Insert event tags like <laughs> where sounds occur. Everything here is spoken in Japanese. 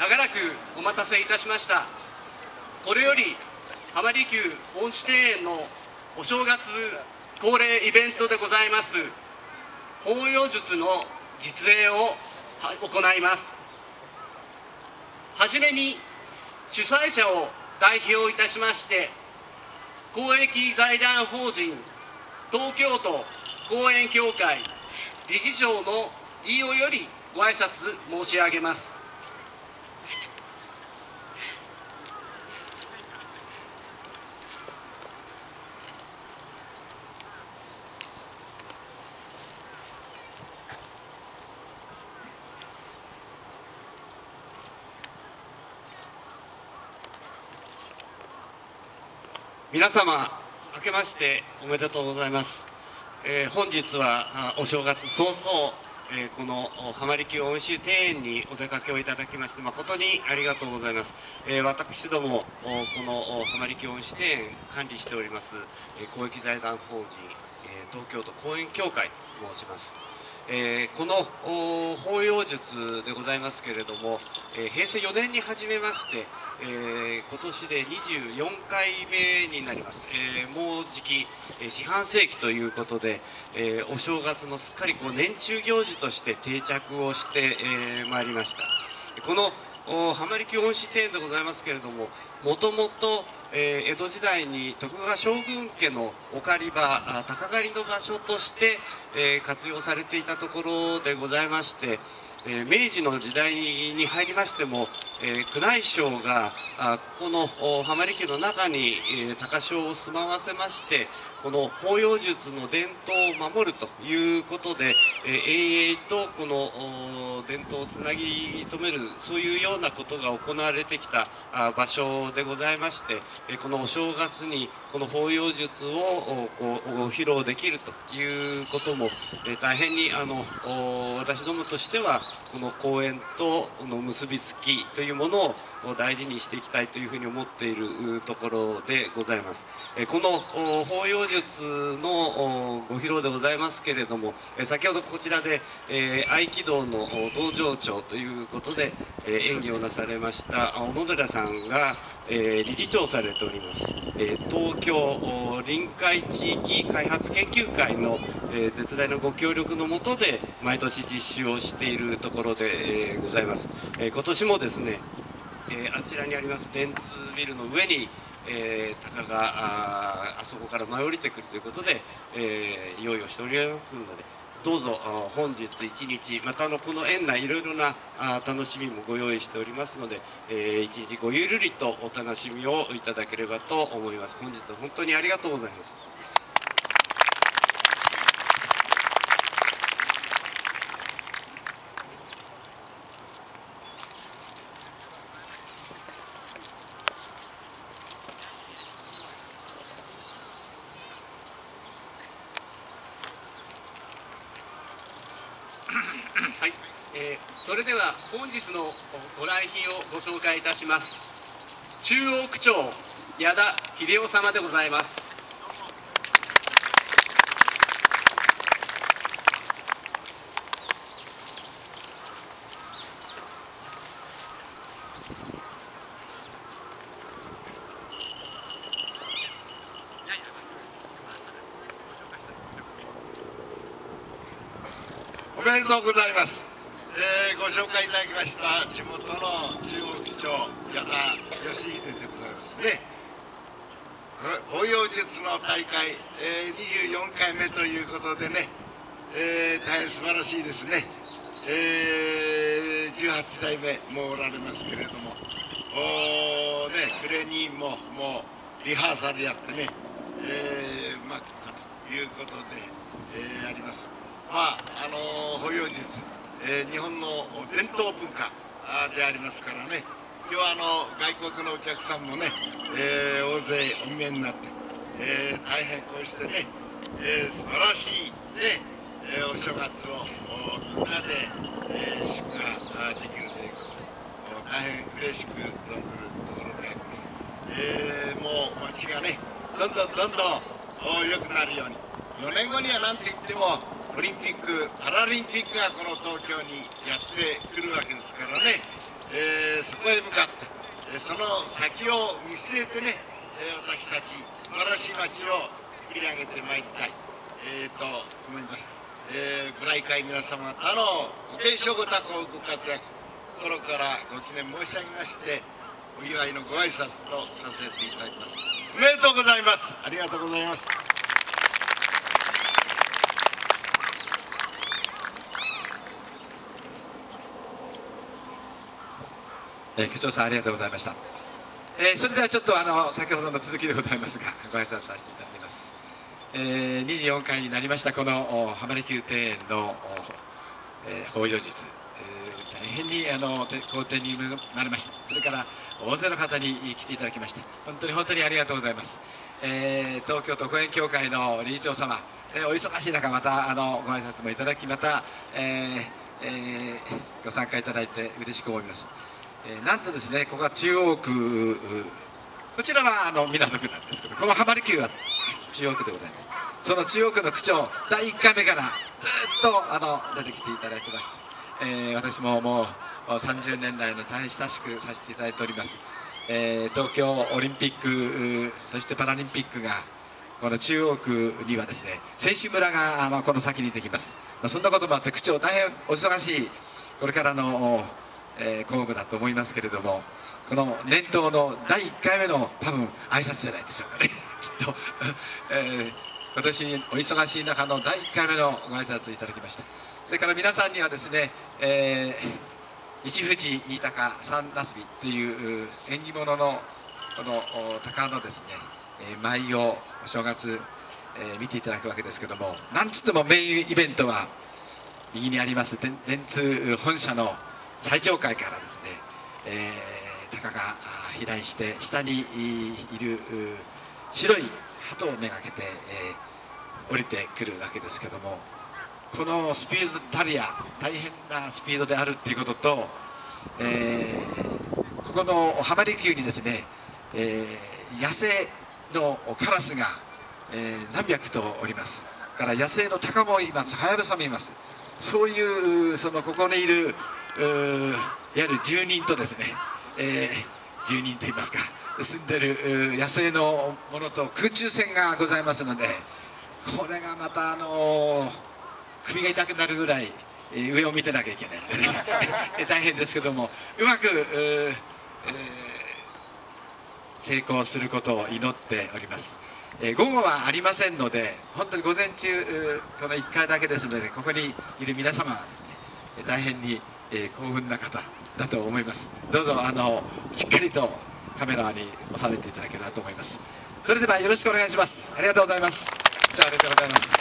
長らくお待たせいたしました。これより浜離宮恩賜庭園のお正月恒例イベントでございます。法要術の実演を行います。はじめに主催者を代表いたしまして公益財団法人東京都公園協会理事長の飯尾よりご挨拶申し上げます。皆様明けましておめでとうございます、えー、本日はお正月早々、えー、この浜離宮温州庭園にお出かけをいただきまして誠にありがとうございます、えー、私どもこの浜離宮温州庭園管理しております、え公益財団法人、え東京都公園協会と申します。えー、この法要術でございますけれども、えー、平成4年に始めまして、えー、今年で24回目になります、えもうじき、え四半世紀ということで、えお正月のすっかりこう年中行事として定着をして、えまいりました。この浜離宮恩師庭園でございますけれどももともと、江戸時代に徳川将軍家のお借り場鷹狩りの場所として、えー、活用されていたところでございまして、えー、明治の時代に入りましても、えー、宮内省があここの浜離家の中に、えー、高潮を住まわせましてこの法要術の伝統を守るということで、えー、永遠とこの伝統をつなぎ止めるそういうようなことが行われてきたあ場所でございまして、えこのお正月にこの法要術をこう披露できるということも、え大変にあの私どもとしてはこの公演との結びつきというものを大事にしていきたいというふうに思っているところでございます。この法要術のご披露でございますけれども、先ほどこちらで、合気道の道場長ということで、演技をなされました小野寺さんが、理事長されております、東京臨海地域開発研究会の、絶大なご協力のもとで毎年実施をしているところで、えございます、え今年もですね、えあちらにあります電通ビルの上にえー、鷹がああそこから舞い降りてくるということで、えー、用意をしておりますのでどうぞ本日一日またのこの園内いろいろなあ楽しみもご用意しておりますので、えー、一日ごゆるりとお楽しみをいただければと思います。本日は本当にありがとうございますはい、えー、それでは本日のご来賓をご紹介いたします。中央区長矢田秀夫様でございます。おめでとうございます、えー、ご紹介いただきました地元の中国市長矢田義秀でございますね。法要術の大会、えー、24回目ということでね、えー、大変素晴らしいですね、えー、18代目もおられますけれどもおね暮れにももうリハーサルやってね、え、うまくいったということで、えー、あります。まああの保養術、えー、日本の伝統文化でありますからね。今日はあの外国のお客さんもね、えー、大勢お見えになって、えー、大変こうしてね、えー、素晴らしいね、えお正月をみんなで、え祝賀できるということ大変嬉しく存ずるところであります、えもう街がねどんどんどんどん良くなるように。4年後には何て言ってもオリンピック・パラリンピックがこの東京にやってくるわけですからね、えー、そこへ向かってえその先を見据えてねえ私たち素晴らしい街を作り上げてまいりたい、えー、と思います、えー、ご来会皆様方のご健勝ご多幸ご活躍心からご記念申し上げましてお祝いのご挨拶とさせていただきます。おめでとうございます。ありがとうございます。えー、区長さんありがとうございました、えー、それではちょっとあの先ほどの続きでございますが <laughs> ご挨拶させていただきます、えー、24回になりましたこの浜離宮庭園の、えー、法要術、えー、大変にあの皇帝に恵まれました。それから大勢の方に来ていただきまして本当に本当にありがとうございます、えー、東京都公園協会の理事長様、えー、お忙しい中またあのご挨拶もいただきまた、えーえー、ご参加いただいて嬉しく思います。えー、なんとですねここは中央区こちらはあの港区なんですけどこの浜離宮は中央区でございますその中央区の区長第1回目からずっとあの出てきていただいてまして、えー、私ももう30年来の大変親しくさせていただいております、えー、東京オリンピックそしてパラリンピックがこの中央区にはですね選手村があのこの先にできます、まあ、そんなこともあって区長大変お忙しいこれからのえー、公務だと思いますけれどもこの年頭の第1回目の多分挨拶じゃないでしょうかね。<laughs> きっと、<laughs> えー、今年お忙しい中の第1回目のご挨拶いただきました。それから皆さんにはですね、えー、一富士二鷹三なすびという縁起物のこの鷹のですね、えー、舞をお正月、えー、見ていただくわけですけどもなんつってもメインイベントは右にあります電通本社の最上階からですね、えー、鷹が飛来して下にいる白い鳩をめがけて、えー、降りてくるわけですけどもこのスピードタリア大変なスピードであるっていうことと、えー、ここの浜離宮にですね、えー、野生のカラスが、えー、何百頭おります。から野生の鷹もいます。ハヤブサもいます。そういうそのここにいるいわゆる住人とですね、えー、住人といいますか住んでる野生のものと空中戦がございますのでこれがまたあのー、首が痛くなるぐらい、上を見てなきゃいけないのでね大変ですけどもうまく、えー、成功することを祈っております。えー、午後はありませんので本当に午前中この1回だけですのでここにいる皆様はですね大変にえー、興奮な方だと思います。どうぞあのしっかりとカメラに収めていただければと思います。それではよろしくお願いします。ありがとうございます。じゃあありがとうございます。